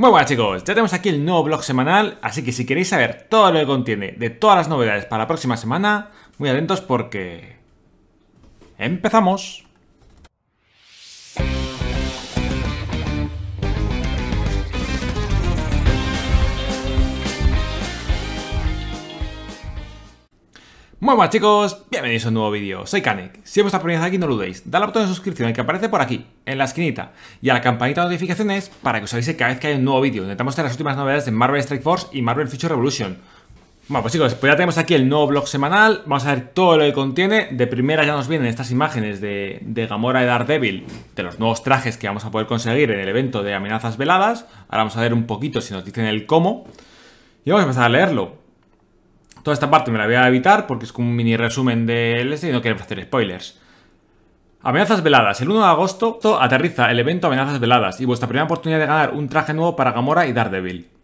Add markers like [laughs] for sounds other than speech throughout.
Muy buenas chicos, ya tenemos aquí el nuevo blog semanal, así que si queréis saber todo lo que contiene de todas las novedades para la próxima semana, muy atentos porque... ¡Empezamos! Muy buenas chicos, bienvenidos a un nuevo vídeo, soy Kanek. Si vuestra primera vez aquí no lo dudéis, dale al botón de suscripción que aparece por aquí, en la esquinita, y a la campanita de notificaciones para que os avise cada vez que hay un nuevo vídeo. Intentamos tener las últimas novedades de Marvel Strike Force y Marvel Future Revolution. Bueno, pues chicos, pues ya tenemos aquí el nuevo blog semanal, vamos a ver todo lo que contiene. De primera ya nos vienen estas imágenes de, de Gamora y Daredevil, de los nuevos trajes que vamos a poder conseguir en el evento de amenazas veladas. Ahora vamos a ver un poquito si nos dicen el cómo. Y vamos a empezar a leerlo. Toda esta parte me la voy a evitar porque es como un mini resumen del este y no quiero hacer spoilers. Amenazas veladas. El 1 de agosto aterriza el evento Amenazas veladas y vuestra primera oportunidad de ganar un traje nuevo para Gamora y Daredevil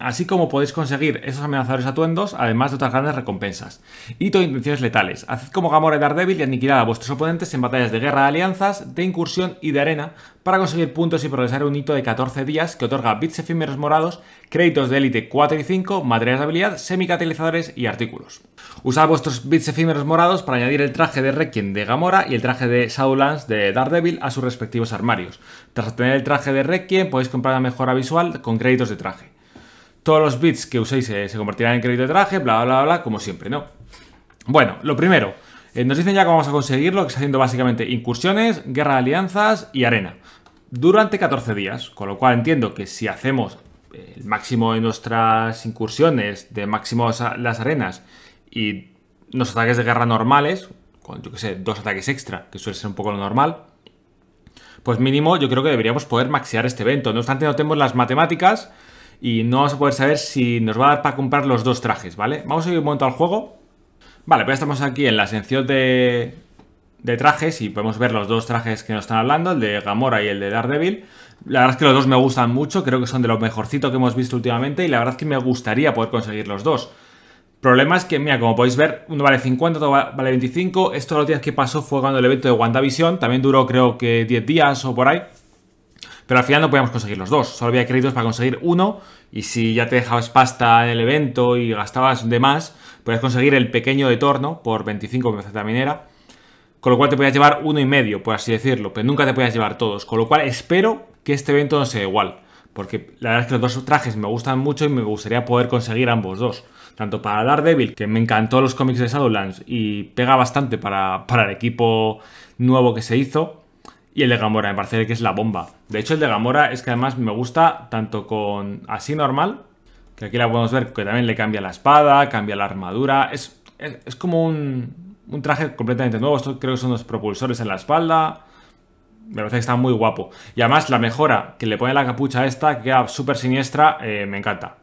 así como podéis conseguir esos amenazadores atuendos, además de otras grandes recompensas. Hito de intenciones letales. Haced como Gamora y Daredevil y aniquilad a vuestros oponentes en batallas de guerra de alianzas, de incursión y de arena para conseguir puntos y progresar un hito de 14 días que otorga bits efímeros morados, créditos de élite 4 y 5, materiales de habilidad, semicatalizadores y artículos. Usad vuestros bits efímeros morados para añadir el traje de Requiem de Gamora y el traje de Shadowlands de Daredevil a sus respectivos armarios. Tras obtener el traje de Requiem podéis comprar una mejora visual con créditos de traje todos los bits que uséis se convertirán en crédito de traje, bla, bla, bla, como siempre, ¿no? Bueno, lo primero, eh, nos dicen ya cómo vamos a conseguirlo, que está haciendo básicamente incursiones, guerra de alianzas y arena. Durante 14 días, con lo cual entiendo que si hacemos eh, el máximo de nuestras incursiones, de máximo las arenas y los ataques de guerra normales, con yo que sé, dos ataques extra, que suele ser un poco lo normal, pues mínimo yo creo que deberíamos poder maxear este evento. No obstante, no tenemos las matemáticas y no vamos a poder saber si nos va a dar para comprar los dos trajes, ¿vale? Vamos a ir un momento al juego. Vale, pues ya estamos aquí en la sección de, de trajes y podemos ver los dos trajes que nos están hablando, el de Gamora y el de Daredevil. La verdad es que los dos me gustan mucho, creo que son de lo mejorcito que hemos visto últimamente y la verdad es que me gustaría poder conseguir los dos. Problema es que, mira, como podéis ver, uno vale 50, otro vale 25. Esto los días que pasó fue cuando el evento de WandaVision, también duró creo que 10 días o por ahí. Pero al final no podíamos conseguir los dos. Solo había créditos para conseguir uno. Y si ya te dejabas pasta en el evento y gastabas de más, podías conseguir el pequeño de torno por 25 que también era. Con lo cual te podías llevar uno y medio, por así decirlo. Pero nunca te podías llevar todos. Con lo cual espero que este evento no sea igual. Porque la verdad es que los dos trajes me gustan mucho y me gustaría poder conseguir ambos dos. Tanto para Daredevil, que me encantó los cómics de Shadowlands y pega bastante para, para el equipo nuevo que se hizo y el de Gamora, me parece que es la bomba. De hecho, el de Gamora es que además me gusta tanto con así normal, que aquí la podemos ver que también le cambia la espada, cambia la armadura. Es, es, como un, un, traje completamente nuevo. Esto creo que son los propulsores en la espalda. Me parece que está muy guapo. Y además la mejora que le pone la capucha esta, que queda súper siniestra, eh, me encanta.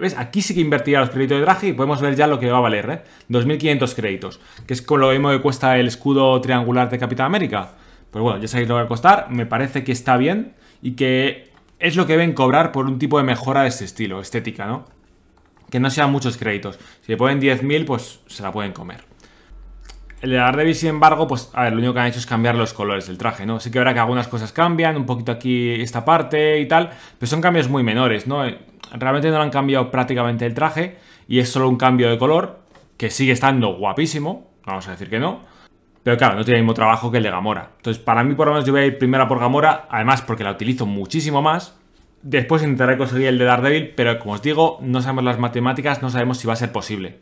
¿Ves? Aquí sí que invertiría los créditos de traje y podemos ver ya lo que va a valer, ¿eh? 2.500 créditos, que es con lo mismo que cuesta el escudo triangular de Capitán América. Pues bueno, ya sabéis lo que va a costar. Me parece que está bien y que es lo que deben cobrar por un tipo de mejora de este estilo, estética, ¿no? Que no sean muchos créditos. Si le ponen 10.000, pues se la pueden comer. El de Daredevil, sin embargo, pues a ver, lo único que han hecho es cambiar los colores del traje, ¿no? Sí que verá que algunas cosas cambian, un poquito aquí esta parte y tal, pero son cambios muy menores, ¿no? Realmente no han cambiado prácticamente el traje y es solo un cambio de color que sigue estando guapísimo, vamos a decir que no, pero claro, no tiene el mismo trabajo que el de Gamora. Entonces, para mí, por lo menos, yo voy a ir primero por Gamora, además porque la utilizo muchísimo más. Después intentaré conseguir el de Daredevil, pero como os digo, no sabemos las matemáticas, no sabemos si va a ser posible.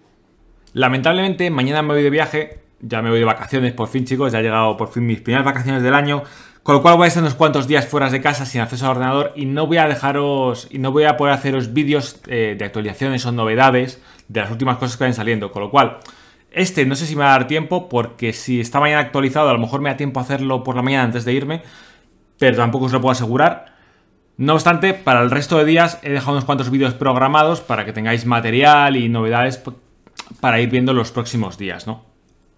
Lamentablemente, mañana me voy de viaje, ya me voy de vacaciones por fin, chicos, ya ha llegado por fin mis primeras vacaciones del año. Con lo cual voy a estar unos cuantos días fuera de casa sin acceso al ordenador y no voy a dejaros y no voy a poder haceros vídeos eh, de actualizaciones o novedades de las últimas cosas que vayan saliendo. Con lo cual, este no sé si me va a dar tiempo, porque si está mañana actualizado, a lo mejor me da tiempo a hacerlo por la mañana antes de irme, pero tampoco os lo puedo asegurar. No obstante, para el resto de días he dejado unos cuantos vídeos programados para que tengáis material y novedades para ir viendo los próximos días, ¿no?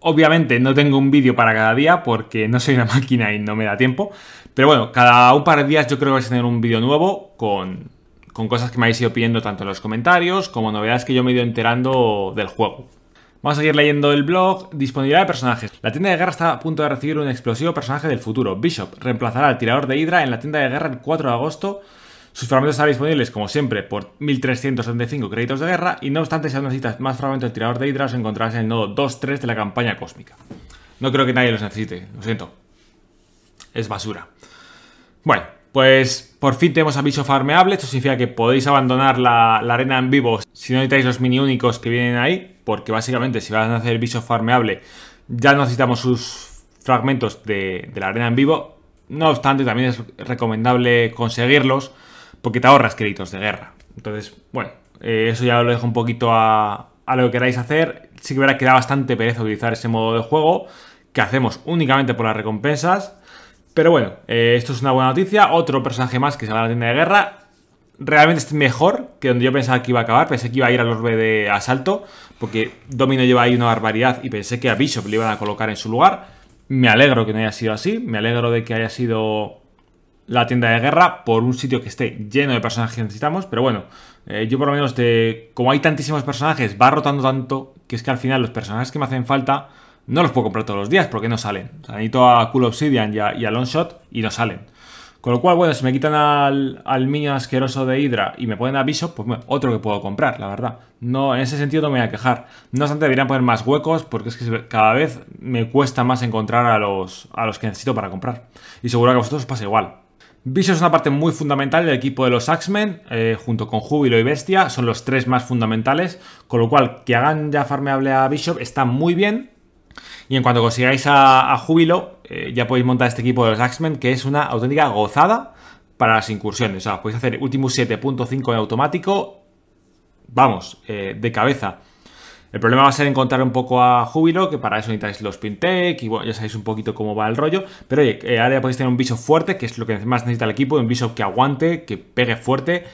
Obviamente no tengo un vídeo para cada día porque no soy una [laughs] máquina y no me da tiempo, pero bueno, cada un par de días yo creo que vais a tener un vídeo nuevo con, con cosas que me habéis ido pidiendo tanto en los comentarios como novedades que yo me he ido enterando del juego. Vamos a seguir leyendo el blog. Disponibilidad de personajes. La tienda de guerra está a punto de recibir un explosivo personaje del futuro. Bishop reemplazará al tirador de Hydra en la tienda de guerra el 4 de agosto. Sus fragmentos están disponibles, como siempre, por 1375 créditos de guerra, y no obstante, si aún necesitas más fragmentos de tirador de Hydra, los encontrarás en el nodo 2.3 de la campaña cósmica. No creo que nadie los necesite, lo siento. Es basura. Bueno, pues por fin tenemos a bicho farmeable. Esto significa que podéis abandonar la, arena en vivo si no necesitáis los mini únicos que vienen ahí. Porque básicamente, si vas a hacer bicho farmeable, ya necesitamos sus fragmentos de, de la arena en vivo. No obstante, también es recomendable conseguirlos porque te ahorras créditos de guerra. Entonces, bueno, eh, eso ya lo dejo un poquito a, lo que queráis hacer. Sí que verá que da bastante pereza utilizar ese modo de juego, que hacemos únicamente por las recompensas. Pero bueno, eh, esto es una buena noticia. Otro personaje más que se va a la tienda de guerra. Realmente es mejor que donde yo pensaba que iba a acabar. Pensé que iba a ir a los B de asalto, porque Domino lleva ahí una barbaridad y pensé que a Bishop le iban a colocar en su lugar. Me alegro que no haya sido así. Me alegro de que haya sido la tienda de guerra por un sitio que esté lleno de personajes que necesitamos, pero bueno, eh, yo por lo menos de como hay tantísimos personajes, va rotando tanto que es que al final los personajes que me hacen falta no los puedo comprar todos los días porque no salen. O sea, necesito a Cool Obsidian y a, y Longshot y no salen. Con lo cual, bueno, si me quitan al, al asqueroso de Hydra y me ponen a Bishop, pues otro que puedo comprar, la verdad. No, en ese sentido no me voy a quejar. No obstante, deberían poner más huecos porque es que cada vez me cuesta más encontrar a los, a los que necesito para comprar. Y seguro que a vosotros os pasa igual. Bishop es una parte muy fundamental del equipo de los Axmen, eh, junto con Júbilo y Bestia, son los tres más fundamentales, con lo cual que hagan ya farmeable a Bishop está muy bien. Y en cuanto consigáis a, Júbilo, eh, ya podéis montar este equipo de los Axmen, que es una auténtica gozada para las incursiones. O sea, podéis hacer Ultimus 7.5 en automático, vamos, eh, de cabeza. El problema va a ser encontrar un poco a Júbilo, que para eso necesitáis los Pintec y ya sabéis un poquito cómo va el rollo. Pero oye, eh, ahora ya podéis tener un bicho fuerte, que es lo que más necesita el equipo, un bicho que aguante, que pegue fuerte.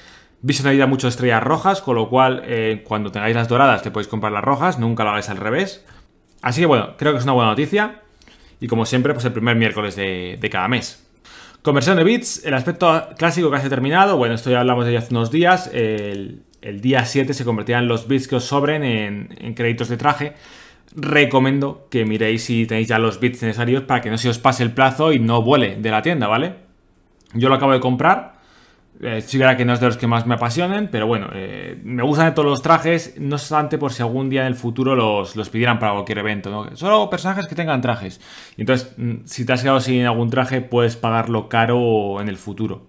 Bicho necesita mucho estrellas rojas, con lo cual cuando tengáis las doradas te podéis comprar las rojas, nunca lo hagáis al revés. Así que bueno, creo que es una buena noticia. Y como siempre, pues el primer miércoles de, cada mes. Conversión de bits, el aspecto clásico casi terminado. Bueno, esto ya hablamos de hace unos días. El día 7 se convertirán los bits que os sobren en, créditos de traje. Recomiendo que miréis si tenéis ya los bits necesarios para que no se os pase el plazo y no vuele de la tienda, ¿vale? Yo lo acabo de comprar. Eh, sí, verá que no es de los que más me apasionen, pero bueno, eh, me gustan de todos los trajes, no obstante por si algún día en el futuro los, los pidieran para cualquier evento, ¿no? Solo personajes que tengan trajes. Y entonces, mm, si te has quedado sin algún traje, puedes pagarlo caro en el futuro.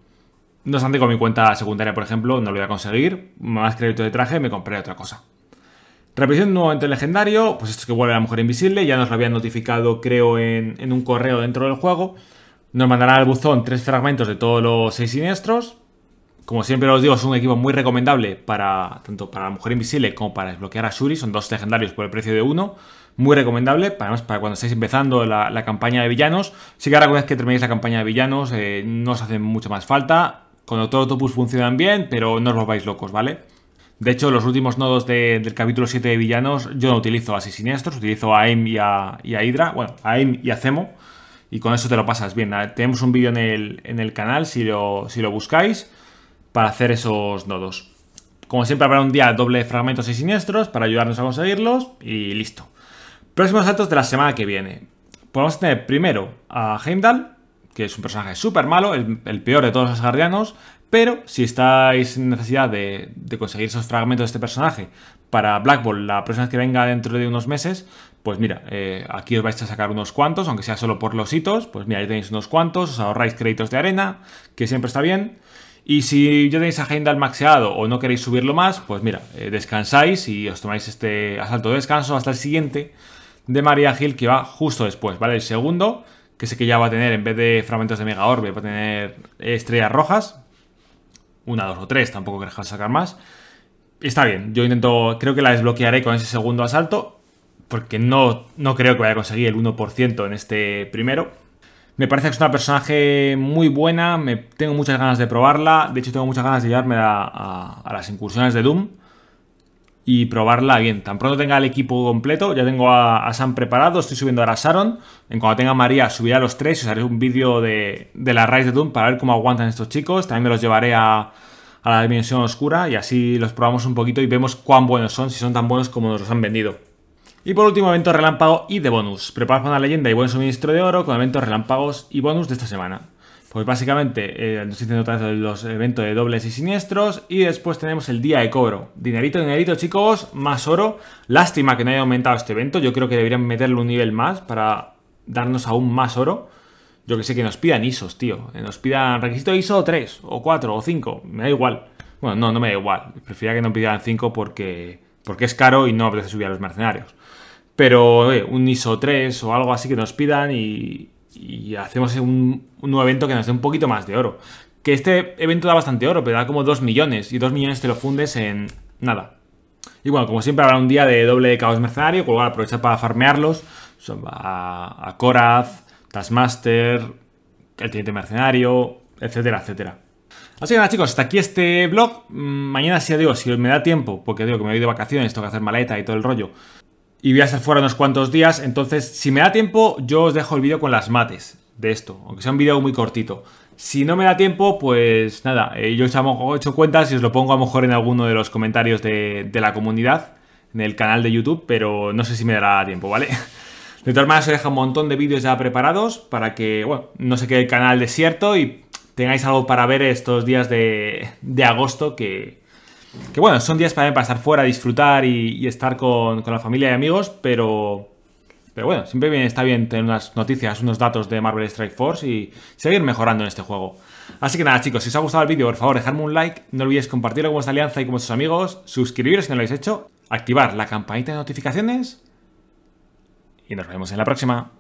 No obstante, con mi cuenta secundaria, por ejemplo, no lo voy a conseguir. Más crédito de traje, me compré otra cosa. Repetición nuevamente legendario, pues esto es que vuelve a la mujer invisible, ya nos lo habían notificado creo en, un correo dentro del juego. Nos mandará al buzón tres fragmentos de todos los seis siniestros. Como siempre os digo, es un equipo muy recomendable para tanto para la mujer invisible como para desbloquear a Shuri. Son dos legendarios por el precio de uno. Muy recomendable, además para cuando estéis empezando la, campaña de villanos. Sí que ahora una vez que terminéis la campaña de villanos eh, no os hace mucho más falta. Con Autotopus funcionan bien, pero no os volváis locos, ¿vale? De hecho, los últimos nodos del capítulo 7 de villanos, yo no utilizo así siniestros, utilizo a AIM y a, Hydra, bueno, a AIM y a Zemo, y con eso te lo pasas bien. Tenemos un vídeo en el, canal, si lo, si lo buscáis, para hacer esos nodos. Como siempre, habrá un día doble fragmentos y siniestros para ayudarnos a conseguirlos, y listo. Próximos saltos de la semana que viene. Podemos tener primero a Heimdall, que es un personaje súper malo, el, peor de todos los guardianos, pero si estáis en necesidad de, conseguir esos fragmentos de este personaje para Black Ball la próxima vez que venga dentro de unos meses, pues mira, eh, aquí os vais a sacar unos cuantos, aunque sea solo por los hitos, pues mira, ahí tenéis unos cuantos, os ahorráis créditos de arena, que siempre está bien. Y si ya tenéis a Heimdall maxeado o no queréis subirlo más, pues mira, eh, descansáis y os tomáis este asalto de descanso hasta el siguiente de María Gil que va justo después, ¿vale? El segundo que sé que ya va a tener, en vez de fragmentos de Mega Orbe, va a tener estrellas rojas. Una, dos o tres, tampoco que sacar más. Está bien, yo intento, creo que la desbloquearé con ese segundo asalto, porque no, no creo que vaya a conseguir el 1% en este primero. Me parece que es una personaje muy buena, me, tengo muchas ganas de probarla, de hecho tengo muchas ganas de llevarme a las incursiones de Doom y probarla bien. Tan pronto tenga el equipo completo, ya tengo a, Sam preparado, estoy subiendo ahora a Sharon. En cuanto tenga a María, subiré a los tres y os haré un vídeo de, la Rise de Doom para ver cómo aguantan estos chicos. También me los llevaré a, la dimensión oscura y así los probamos un poquito y vemos cuán buenos son, si son tan buenos como nos los han vendido. Y por último, evento relámpago y de bonus. Preparaos para una leyenda y buen suministro de oro con eventos relámpagos y bonus de esta semana. Pues básicamente eh, nos dicen otra los eventos de dobles y siniestros. Y después tenemos el día de cobro. Dinerito, dinerito, chicos. Más oro. Lástima que no haya aumentado este evento. Yo creo que deberían meterle un nivel más para darnos aún más oro. Yo que sé, que nos pidan ISOs, tío. Nos pidan requisito ISO 3, o 4, o 5. Me da igual. Bueno, no, no me da igual. Prefiero que no pidan 5 porque, porque es caro y no apetece subir a los mercenarios. Pero un ISO 3 o algo así que nos pidan y, hacemos un, nuevo evento que nos dé un poquito más de oro. Que este evento da bastante oro, pero da como 2 millones. Y 2 millones te lo fundes en nada. Y bueno, como siempre habrá un día de doble caos mercenario, con lo cual aprovechar para farmearlos. A, a Taskmaster, el teniente mercenario, etcétera, etcétera. Así que nada chicos, hasta aquí este vlog. Mm, mañana si digo, si me da tiempo, porque digo que me voy de vacaciones, tengo que hacer maleta y todo el rollo y voy a estar fuera unos cuantos días. Entonces, si me da tiempo, yo os dejo el vídeo con las mates de esto, aunque sea un vídeo muy cortito. Si no me da tiempo, pues nada, eh, yo he hecho cuentas y os lo pongo a lo mejor en alguno de los comentarios de, la comunidad, en el canal de YouTube, pero no sé si me dará tiempo, ¿vale? [laughs] De todas maneras, os dejo un montón de vídeos ya preparados para que, bueno, no se quede el canal desierto y tengáis algo para ver estos días de, de agosto que, que bueno, son días para, para estar fuera, disfrutar y, estar con, la familia y amigos, pero... Pero bueno, siempre está bien tener unas noticias, unos datos de Marvel Strike Force y seguir mejorando en este juego. Así que nada chicos, si os ha gustado el vídeo, por favor, dejadme un like, no olvidéis compartirlo con vuestra alianza y con vuestros amigos, suscribiros si no lo habéis hecho, activar la campanita de notificaciones y nos vemos en la próxima.